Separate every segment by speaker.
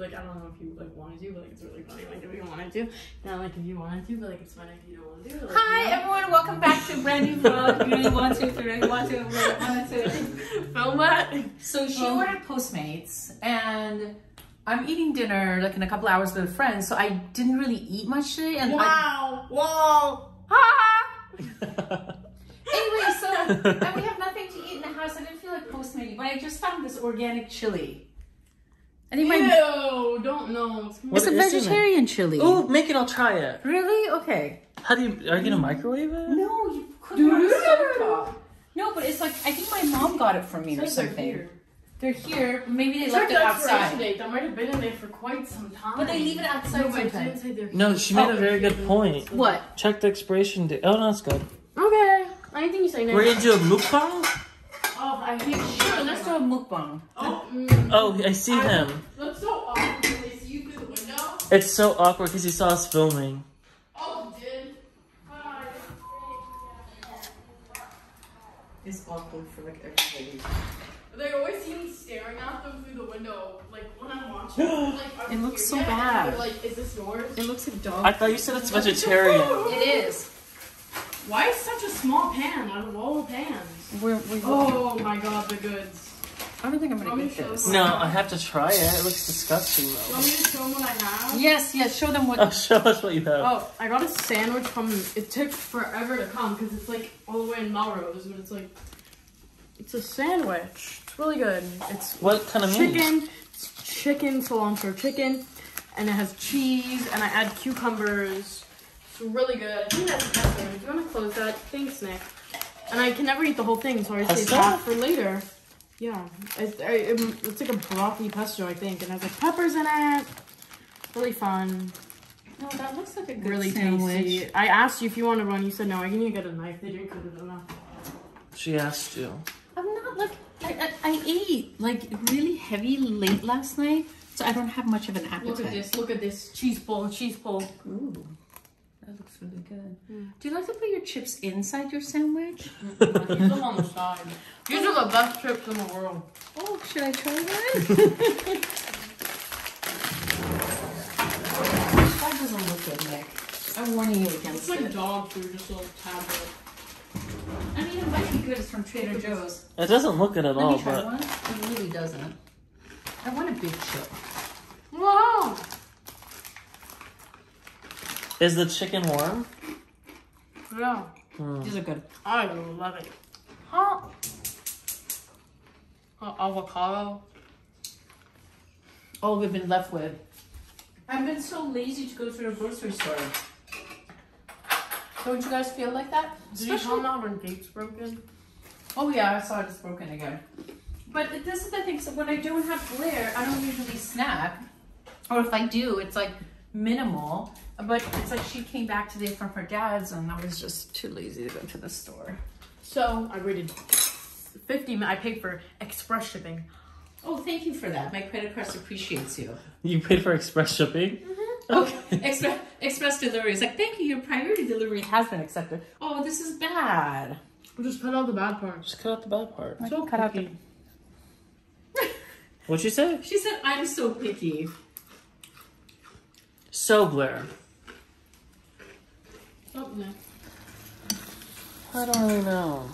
Speaker 1: like I don't know if you like wanted to, but like it's really funny. Like if you wanted to, not like if you wanted to, but like it's fine if you don't want to. Like,
Speaker 2: Hi
Speaker 1: you know?
Speaker 2: everyone, welcome back to brand new vlog. You really want to, if you really want to, if you really want to.
Speaker 1: film that.
Speaker 2: So she
Speaker 1: Um,
Speaker 2: ordered Postmates, and I'm eating dinner like in a couple hours with a friend. So I didn't really eat much today, and I,
Speaker 1: Wow! Whoa!
Speaker 2: ah! Anyway, so and we have nothing to eat in the house. I didn't feel like Postmating, but I just found this organic chili. I think my
Speaker 1: Ew! Don't know. It's
Speaker 2: it's a
Speaker 3: is it?
Speaker 2: vegetarian chili.
Speaker 3: Oh, make it. I'll try it.
Speaker 2: Really? Okay.
Speaker 3: How do you? Are you gonna microwave it?
Speaker 2: No, you cook it on the. No, but it's like I think my mom got it for me or
Speaker 1: Says they're
Speaker 2: something.
Speaker 1: here.
Speaker 2: They're here. Maybe they
Speaker 1: Check
Speaker 2: left it outside.
Speaker 1: date. That might have been in there for quite some time.
Speaker 2: But they leave it outside
Speaker 1: No, but it
Speaker 2: sometimes.
Speaker 1: didn't say they're
Speaker 3: No, she made
Speaker 2: Oh.
Speaker 3: a very good oh. point.
Speaker 2: What?
Speaker 3: Check the expiration date. Oh, no, that's good.
Speaker 1: Okay. I didn't think you said now.
Speaker 3: We're gonna do a mukbang.
Speaker 1: Oh, I hate
Speaker 2: Sure, let's do a mukbang.
Speaker 1: Oh, mm,
Speaker 3: Oh, I see him.
Speaker 1: that's so awkward when they see you through the window.
Speaker 3: It's so awkward because he saw us filming.
Speaker 1: Oh, you did. Hi.
Speaker 2: It's awkward for like everybody.
Speaker 1: They always see me staring at them through the window, like when I'm watching. like,
Speaker 2: It looks so
Speaker 1: yet?
Speaker 2: bad.
Speaker 1: Like, is this yours?
Speaker 2: It looks like dog.
Speaker 3: I thought you said it's vegetarian.
Speaker 2: It is.
Speaker 1: Why is such a small pan out of all the pans?
Speaker 2: We're, we're
Speaker 1: Oh my god, the goods.
Speaker 2: I don't think I'm gonna
Speaker 1: me
Speaker 2: eat this.
Speaker 3: No, I have to try it. It looks disgusting
Speaker 1: You
Speaker 3: though.
Speaker 1: want me to show them what I have?
Speaker 2: Yes, yes. Show them what.
Speaker 3: Oh, show us what you have.
Speaker 1: Oh, I got a sandwich from. It took forever to come because it's like all the way in Melrose, but it's like. It's a sandwich. It's really good. It's
Speaker 3: What kind of meat?
Speaker 1: chicken, it's chicken, cilantro chicken, and it has cheese, and I add cucumbers. It's really good. I think that's the best one. Do you want to close that? Thanks, Nick. And I can never eat the whole thing, so I save
Speaker 3: Pesto?
Speaker 1: half for later. Yeah, it's, I, it- it's like a brothy pesto, I think, and it has like peppers in it. Really fun,
Speaker 2: No, that looks like a good
Speaker 1: really
Speaker 2: sandwich.
Speaker 1: tasty. I asked you if you wanted one. You said no. I can you get a knife. They didn't cut it enough.
Speaker 3: She asked you.
Speaker 2: I'm not like I, I, I ate like really heavy late last night, so I don't have much of an appetite.
Speaker 1: Look at this. Look at this cheese pull. Cheese pull.
Speaker 2: Ooh, that really good. Hmm. Do you like to put your chips inside your sandwich?
Speaker 1: Use them on the side. These are the best chips in the world.
Speaker 2: Oh, should I try that? that doesn't look good, Nick. I'm warning you
Speaker 1: It's like
Speaker 2: it.
Speaker 1: dog food, just a little tablet.
Speaker 2: I mean, it might be good. It's from Trader Joe's.
Speaker 3: It doesn't look good at
Speaker 2: Let
Speaker 3: all,
Speaker 2: me try
Speaker 3: but
Speaker 2: one. It really doesn't. I want a big chip.
Speaker 1: Wow.
Speaker 3: Is the chicken warm?
Speaker 1: Yeah.
Speaker 3: Hmm.
Speaker 2: These are good.
Speaker 1: I love it. Huh? Uh, avocado.
Speaker 2: All we've been left with. I've been so lazy to go to the grocery store. Don't you guys feel like that?
Speaker 1: Did you tell me when gate's broken?
Speaker 2: Oh yeah, I saw it. It's broken again. But this is the thing. So when I don't have Blair, I don't usually snack, or if I do, it's like minimal. But it's like she came back today from her dad's, and I was just too lazy to go to the store.
Speaker 1: So I waited 50 minutes. I paid for express shipping.
Speaker 2: Oh, thank you for that. My credit card appreciates you.
Speaker 3: You paid for express shipping? Mm-hmm.
Speaker 2: Oh, okay. express express delivery. It's like thank you. Your priority delivery has been accepted. Oh, this is bad.
Speaker 1: We'll Just cut out the bad part.
Speaker 3: Just cut out the bad part.
Speaker 1: So
Speaker 2: cut out the-
Speaker 3: What'd you say?
Speaker 2: She said I'm so picky.
Speaker 3: So, Blair.
Speaker 1: Oh, no.
Speaker 3: I don't really know.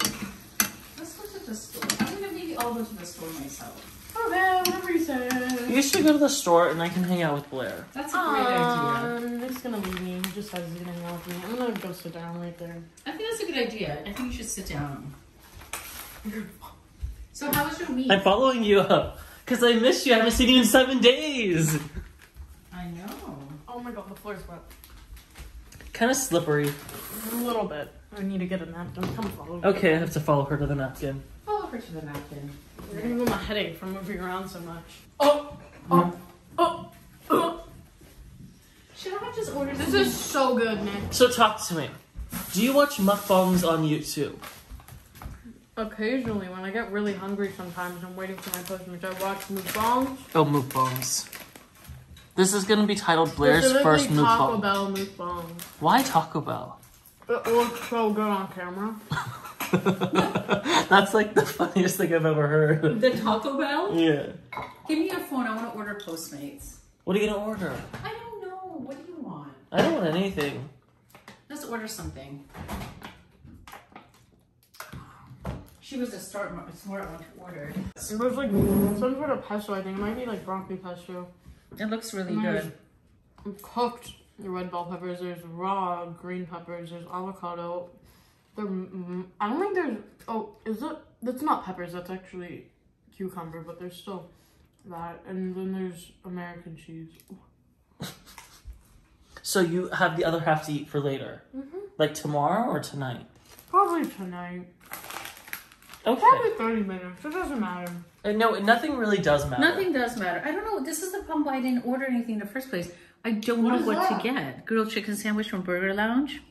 Speaker 2: Let's go to the store. I'm gonna maybe I'll go to the store myself.
Speaker 1: Oh Okay, whatever you say.
Speaker 3: You should go to the store and I can hang out with Blair.
Speaker 2: That's a great idea.
Speaker 1: Um, Nick's gonna leave me. He just says he's gonna hang out with me. I'm gonna go sit down right there.
Speaker 2: I think that's a good idea. I think you should sit down. So how was your week?
Speaker 3: I'm following you up. Because I missed you. I haven't seen you in seven days.
Speaker 2: I know.
Speaker 1: Oh my god, the floor's wet.
Speaker 3: Kind of slippery.
Speaker 1: A little bit. I need to get a napkin. Come follow me.
Speaker 3: Okay, I have to follow her to the napkin.
Speaker 2: Follow her to the napkin.
Speaker 1: You're gonna give my headache from moving around so much. Oh! Oh! Mm. Oh! oh.
Speaker 2: Should I have just ordered
Speaker 1: This is so good, Nick.
Speaker 3: So talk to me. Do you watch mukbangs on YouTube?
Speaker 1: Occasionally, when I get really hungry sometimes, I'm waiting for my Postmates. I watch mukbangs.
Speaker 3: Oh, mukbangs. This is gonna be titled Blair's
Speaker 1: Specifically
Speaker 3: first
Speaker 1: Taco
Speaker 3: mukbang.
Speaker 1: Bell mukbangs.
Speaker 3: Why Taco Bell?
Speaker 1: It looks so good on camera.
Speaker 3: That's like the funniest thing I've ever heard.
Speaker 2: the Taco Bell?
Speaker 3: Yeah.
Speaker 2: Give me your phone. I want to order Postmates.
Speaker 3: What are you gonna order?
Speaker 2: I don't know. What do you want?
Speaker 3: I don't want anything.
Speaker 2: Let's order something. She was a smart, smart one to order.
Speaker 1: There's like some sort of pesto, I think. It might be like broccoli pesto.
Speaker 2: It looks really
Speaker 1: Nice.
Speaker 2: good.
Speaker 1: Cooked the red bell peppers. There's raw green peppers. There's avocado. There, mm, I don't think there's. Oh, is it? That's not peppers. That's actually cucumber. But there's still that. And then there's American cheese.
Speaker 3: So you have the other half to eat for later,
Speaker 1: Mhm.
Speaker 3: like tomorrow or tonight.
Speaker 1: Probably tonight.
Speaker 3: Okay.
Speaker 1: Probably 30 minutes. It doesn't matter.
Speaker 3: Uh, no, nothing really does matter.
Speaker 2: Nothing does matter. I don't know. This is the problem why I didn't order anything in the first place. I don't
Speaker 1: What
Speaker 2: know what
Speaker 1: that?
Speaker 2: to get. Grilled chicken sandwich from Burger Lounge.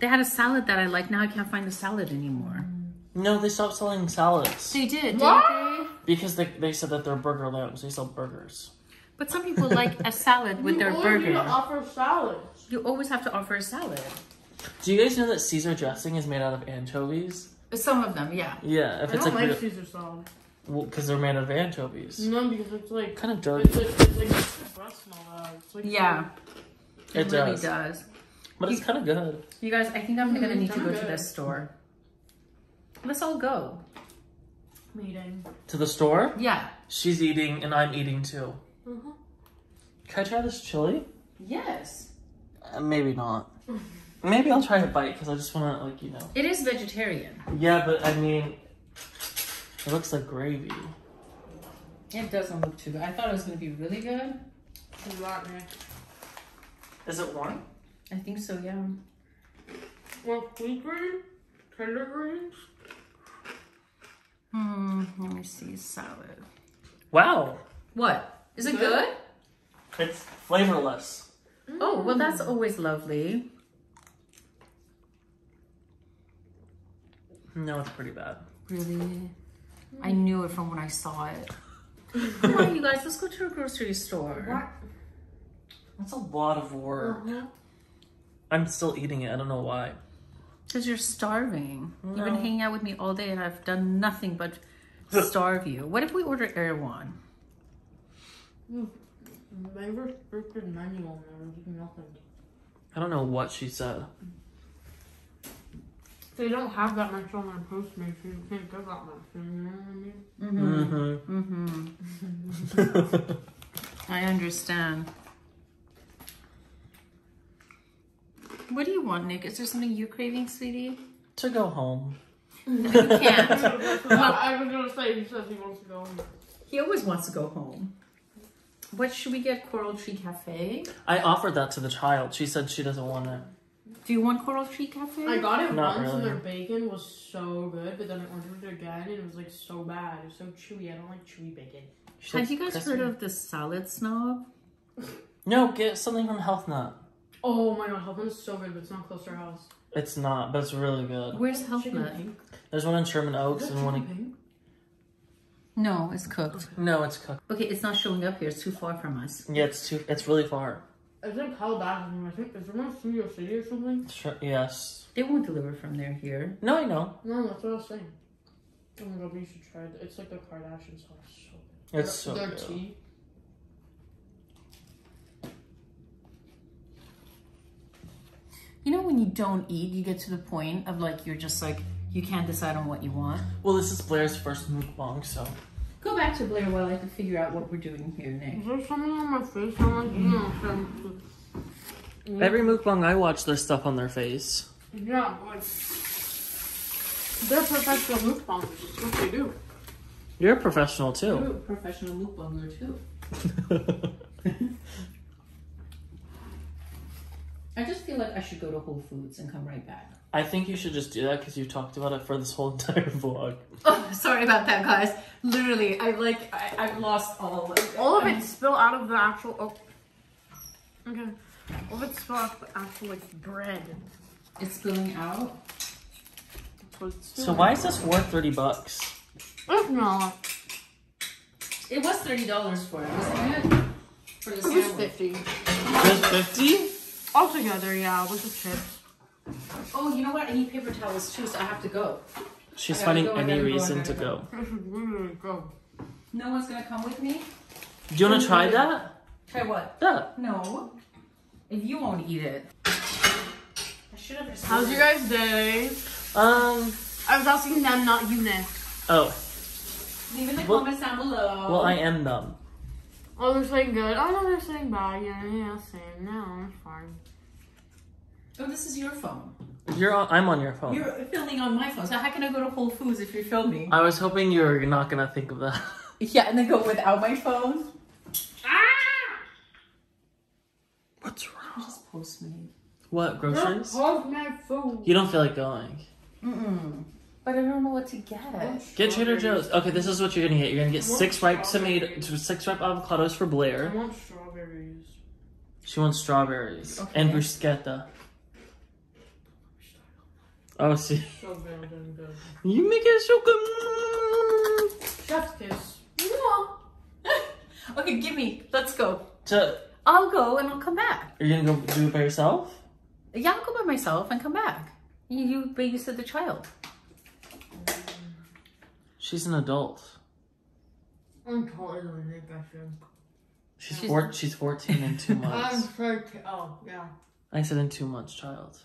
Speaker 2: They had a salad that I like. Now I can't find the salad anymore.
Speaker 3: No, they stopped selling salads
Speaker 2: They did,
Speaker 1: What?
Speaker 2: didn't they?
Speaker 3: because they, they said that they're burger lounge. They sell burgers.
Speaker 2: But some people like a salad with
Speaker 1: You
Speaker 2: their
Speaker 1: always need to
Speaker 2: burger.
Speaker 1: offer salads.
Speaker 2: You always have to offer a salad.
Speaker 3: Do you guys know that Caesar dressing is made out of anchovies?
Speaker 2: Some of them, yeah.
Speaker 3: Yeah, if
Speaker 1: I
Speaker 3: it's
Speaker 1: don't
Speaker 3: like
Speaker 1: like Caesar salad.
Speaker 3: because they're made of anchovies.
Speaker 1: No, because it's like
Speaker 3: Kind of dirty.
Speaker 1: it's like it's like breast and. It's like
Speaker 2: Yeah,
Speaker 3: It
Speaker 2: really
Speaker 3: does.
Speaker 2: does.
Speaker 3: But it's kind of good.
Speaker 2: You guys, I think I'm gonna
Speaker 1: Mm,
Speaker 2: need to go to
Speaker 1: good.
Speaker 2: this store. Let's all go.
Speaker 1: meeting.
Speaker 3: To the store,
Speaker 2: Yeah.
Speaker 3: she's eating and I'm eating too.
Speaker 1: Mhm.
Speaker 3: Can I try this chili?
Speaker 2: Yes.
Speaker 3: Uh, maybe not. Maybe I'll try a bite because I just want to, like, you know.
Speaker 2: It is vegetarian.
Speaker 3: Yeah, but I mean, it looks like gravy.
Speaker 2: It doesn't look too good. I thought it was gonna be really good.
Speaker 1: Exactly.
Speaker 3: Is it warm?
Speaker 2: I think so, yeah.
Speaker 1: Well, Sweetgreen, tender greens.
Speaker 2: Hmm. Let me see. Salad.
Speaker 3: Wow,
Speaker 2: What? Is it
Speaker 1: Good.
Speaker 2: good?
Speaker 3: it's flavorless.
Speaker 2: Oh, well, that's always lovely.
Speaker 3: No, it's pretty bad.
Speaker 2: Really? I knew it from when I saw it. Come on, you guys, let's go to a grocery store.
Speaker 1: What?
Speaker 3: That's a lot of work.
Speaker 1: Uh-huh.
Speaker 3: I'm still eating it. I don't know why.
Speaker 2: Because you're starving. You've been hanging out with me all day and I've done nothing but starve you. What if we order Erewhon?
Speaker 1: They restricted menu on there. There's nothing.
Speaker 3: I don't know what she said.
Speaker 1: They don't have that much on their Postmates, so you can't get that much. You know what I mean?
Speaker 3: Mm-hmm.
Speaker 2: Mm-hmm. I understand. What do you want, Nick? Is there something you're craving, sweetie?
Speaker 3: to go home.
Speaker 2: You can't.
Speaker 1: I was gonna say he says he wants to go. home.
Speaker 2: he always wants to go home. What should we get? Coral Tree Cafe?
Speaker 3: I offered that to the child. She said she doesn't want it.
Speaker 2: Do you want Coral Tree Cafe?
Speaker 1: I got it
Speaker 3: Not
Speaker 1: once and their bacon was so good, but then I ordered it again and it was like so bad. It was so chewy. I don't like chewy bacon.
Speaker 3: She
Speaker 2: Have
Speaker 3: said
Speaker 2: you guys
Speaker 3: crispy.
Speaker 2: heard of the salad snob?
Speaker 3: No, get something from Health Nut.
Speaker 1: Oh my god, Health Nut is so good, but it's not close to our house.
Speaker 3: It's not, but it's really good.
Speaker 2: Where's Health
Speaker 1: Chicken
Speaker 2: Nut?
Speaker 1: pink.
Speaker 3: There's one in Sherman
Speaker 1: Is
Speaker 3: Oaks
Speaker 1: that
Speaker 3: and one in.
Speaker 1: pink?
Speaker 2: No, it's cooked.
Speaker 3: No, it's cooked.
Speaker 2: Okay, it's not showing up here. It's too far from us.
Speaker 3: Yeah, it's too. It's really far.
Speaker 1: It's in Calabasas. I think is there one in Studio City or something?
Speaker 3: Sure, yes.
Speaker 2: They won't deliver from there here.
Speaker 3: No, I know.
Speaker 1: No, that's what I was saying. Oh my god, we should try it. It's like the Kardashian sauce. So good.
Speaker 3: It's so
Speaker 1: Their
Speaker 3: good.
Speaker 1: tea.
Speaker 2: You know when you don't eat, you get to the point of like you're just like you can't decide on what you want.
Speaker 3: Well, this is Blair's first mukbang, so.
Speaker 2: Go back to Blair while I can figure out what we're doing here, Nick.
Speaker 1: Is there something on my face? I'm like, you know, some-
Speaker 3: Every mukbang I watch, there's stuff on their face.
Speaker 1: yeah, like they're professional mukbangers. That's what they do.
Speaker 3: You're a professional too.
Speaker 2: You're a professional mukbanger too. I just feel like I should go to Whole Foods and come right back.
Speaker 3: I think you should just do that because you've talked about it for this whole entire vlog.
Speaker 2: Oh, sorry about that, guys. Literally, I like I, I've lost all of it.
Speaker 1: All of it spill out of the actual. Oh. Okay. All of it spill out of the actual like bread.
Speaker 2: It's spilling out.
Speaker 1: That's what it's
Speaker 3: So why is this worth 30 bucks?
Speaker 1: It's not.
Speaker 2: It was thirty dollars for it, wasn't it? For the
Speaker 1: It was
Speaker 2: sandwich.
Speaker 1: fifty.
Speaker 3: Just 50?
Speaker 1: Altogether, yeah, with the chips.
Speaker 2: Oh, you know what? I need paper towels too, so I have to go.
Speaker 3: She's finding
Speaker 2: go,
Speaker 3: any
Speaker 2: gotta go,
Speaker 3: reason
Speaker 2: gotta go.
Speaker 3: go.
Speaker 1: This is really good.
Speaker 2: No one's gonna come with me.
Speaker 3: Do you want to try that?
Speaker 2: Try what?
Speaker 3: That.
Speaker 2: No. If you won't eat it. I should have just.
Speaker 1: How's your guys' day?
Speaker 3: Um.
Speaker 1: I was asking them, not you, Nick.
Speaker 3: Oh.
Speaker 2: Leave in the
Speaker 3: Well-
Speaker 2: comments down below.
Speaker 3: Well, I am them.
Speaker 1: Oh, they're saying good. I know they're saying bad. Yeah, yeah, same. No, it's fine.
Speaker 2: Oh, this is your phone.
Speaker 3: You're. On, I'm on your phone.
Speaker 2: You're filming on my phone, so how can I go to Whole Foods if you're filming?
Speaker 3: I was hoping you were not gonna think of that.
Speaker 2: Yeah, and then go without my phone.
Speaker 1: Ah!
Speaker 3: What's wrong?
Speaker 2: Just Postmate.
Speaker 3: What groceries?
Speaker 1: Of my food.
Speaker 3: You don't feel like going.
Speaker 2: Mm-mm. But I don't know what to get.
Speaker 3: Get Trader Joe's. Okay, this is what you're gonna get. You're gonna get six ripe tomato, six ripe avocados for Blair.
Speaker 1: I
Speaker 3: Blair.
Speaker 1: want strawberries.
Speaker 3: She wants strawberries
Speaker 2: Okay.
Speaker 3: and bruschetta. Oh, see,
Speaker 1: So good and good.
Speaker 3: you make it so good.
Speaker 1: Chef's kiss.
Speaker 2: okay, give me. Let's go.
Speaker 3: So,
Speaker 2: I'll go and I'll come back.
Speaker 3: are you gonna go do it by yourself?
Speaker 2: Yeah, I'll go by myself and come back. You, you babysit the child.
Speaker 3: She's an adult.
Speaker 1: I'm taller than Nick, I should.
Speaker 3: She's
Speaker 2: She's-
Speaker 3: four. She's fourteen in two months.
Speaker 1: I'm
Speaker 3: months.
Speaker 1: so t- Oh, yeah.
Speaker 3: I said in two months, child.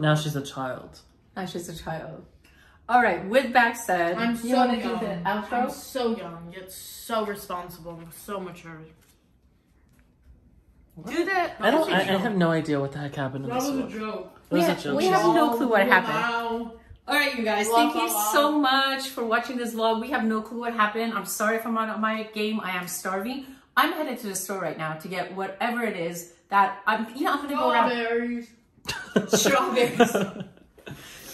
Speaker 3: Now she's a child.
Speaker 2: Now she's a child. All right, with that said,
Speaker 1: I'm
Speaker 2: you
Speaker 1: so
Speaker 2: want to
Speaker 1: young.
Speaker 2: do the
Speaker 1: I'm so young, yet so responsible, and so mature.
Speaker 2: Do that.
Speaker 3: I don't. I, I have no idea what the heck happened in
Speaker 1: That
Speaker 3: this
Speaker 1: was a joke.
Speaker 3: It was
Speaker 2: We
Speaker 3: a
Speaker 2: have-
Speaker 3: joke.
Speaker 2: we have no clue what happened.
Speaker 1: Wow.
Speaker 2: All right, you guys.
Speaker 1: Blah,
Speaker 2: Thank
Speaker 1: blah,
Speaker 2: you
Speaker 1: blah.
Speaker 2: so much for watching this vlog. We have no clue what happened. I'm sorry if I'm not on my game. I am starving. I'm headed to the store right now to get whatever it is that I'm. You know, I'm gonna go around.
Speaker 1: Strawberries.
Speaker 2: Strawberries.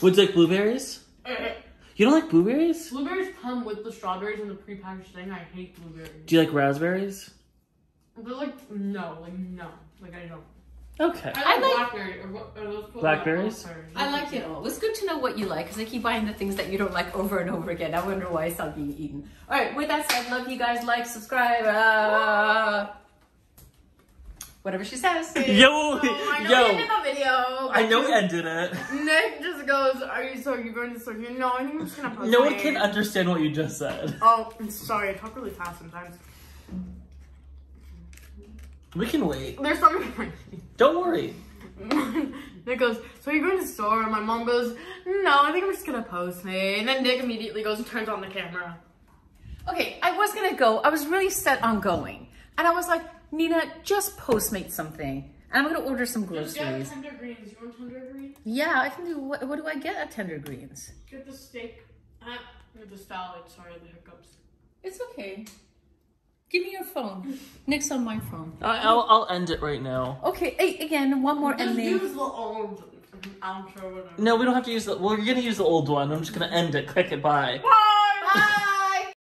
Speaker 3: Would you like blueberries?
Speaker 1: Eh,
Speaker 3: You don't like blueberries?
Speaker 1: Blueberries come with the strawberries in the prepackaged thing. I hate blueberries.
Speaker 3: Do you like raspberries?
Speaker 1: They're like no, like no, like I don't.
Speaker 3: Okay.
Speaker 1: I
Speaker 2: I
Speaker 1: like,
Speaker 2: like-
Speaker 1: blackberry or what are those called?
Speaker 3: Blackberries?
Speaker 1: Blackberries.
Speaker 2: I like it all. It's good to know what you like because I keep buying the things that you don't like over and over again. I wonder why it's not being eaten. All right, with that said, love you guys. Like, subscribe. Uh, whatever she says.
Speaker 3: Yo,
Speaker 1: Oh, I know
Speaker 3: yo.
Speaker 1: we ended the video.
Speaker 3: I know we ended it.
Speaker 1: Nick just goes, "Are you so you going to store?" No, I think I'm just gonna post.
Speaker 3: No
Speaker 1: my-
Speaker 3: one can understand what you just said.
Speaker 1: Oh, I'm sorry. I talk really fast sometimes.
Speaker 3: We can wait.
Speaker 1: There's something.
Speaker 3: Don't worry.
Speaker 1: Nick goes, so you're going to the store? And my mom goes, no, I think I'm just gonna post me. And then Nick immediately goes and turns on the camera.
Speaker 2: Okay, I was gonna go. I was really set on going, and I was like, Nina, just Postmate something. And I'm gonna order some
Speaker 1: Just get
Speaker 2: groceries.
Speaker 1: tender greens. You want tender greens?
Speaker 2: Yeah, I can do. What, what do I get at Tender Greens?
Speaker 1: Get the steak. Ah, get the salad. Sorry, the hiccups.
Speaker 2: It's okay. Give me your phone. Nick's on my phone.
Speaker 3: I, I'll, I'll end it right now.
Speaker 2: Okay, hey, again, one more
Speaker 1: Just
Speaker 2: ending.
Speaker 1: use the old outro. Whatever.
Speaker 3: No, we don't have to use the. Well, we're gonna use the old one. I'm just gonna end it. Click it. Bye.
Speaker 1: Bye. Bye.